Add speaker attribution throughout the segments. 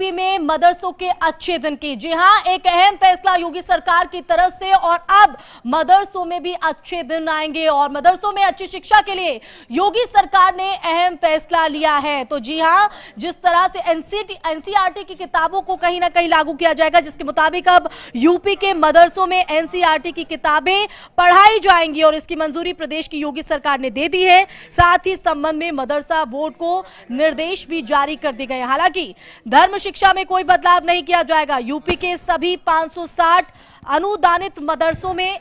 Speaker 1: UP में मदरसों के अच्छे दिन की। जी हाँ, एक अहम फैसला योगी सरकार की तरफ़ से और अब मदरसों में भी अच्छे दिन आएँगे और मदरसों में अच्छी शिक्षा के लिए योगी सरकार ने अहम फैसला लिया है। तो जी हाँ, जिस तरह से एनसीटी, एनसीईआरटी की किताबों को कहीं ना कहीं लागू किया जाएगा, जिसके मुताबिक अब यूपी के मदरसों में एनसीईआरटी की किताबें पढ़ाई जाएँगी और इसकी मंजूरी प्रदेश की योगी सरकार ने दे दी है। साथ ही संबंध में मदरसा बोर्ड को निर्देश भी जारी कर दिए गए हालाँकि धर्म शिक्षा में कोई बदलाव नहीं किया जाएगा। यूपी के सभी 560 अनुदानित मदरसों में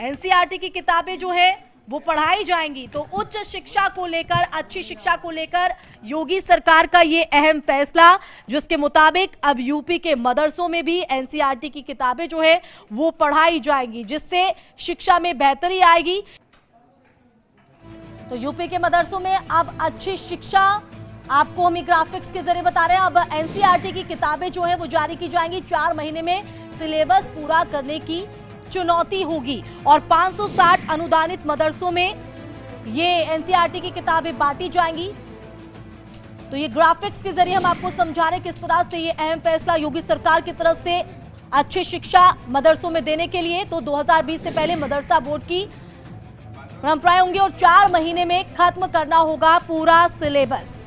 Speaker 1: एनसीईआरटी की किताबें जो है, वो पढ़ाई जाएँगी। तो उच्च शिक्षा को लेकर, अच्छी शिक्षा को लेकर योगी सरकार का ये अहम फैसला, जिसके मुताबिक अब यूपी के मदरसों में भी एनसीईआरटी की किताबें जो है, वो पढ़ाई जाएँगी, जिससे शिक्षा में बेहतरी आएगी। तो यूपी के मदरसों में अब अच्छी शिक्षा आपको हम ग्राफिक्स के ज़रिए बता रहे हैं। अब एनसीईआरटी की किताबें जो है, वो जारी की जाएँगी। चार महीने में सिलेबस पूरा करने की चुनौती होगी। और 560 अनुदानित मदरसों में ये एनसीईआरटी की किताबें बांटी जाएँगी। तो ये ग्राफिक्स के ज़रिए हम आपको समझा रहे किस तरह से ये अहम फैसला योगी सरकार की तरफ़ से अच्छी शिक्षा मदरसों में देने के लिए। तो 2020 से पहले मदरसा बोर्ड की परंपराएँ होंगी और चार महीने में खत्म करना होगा पूरा सिलेबस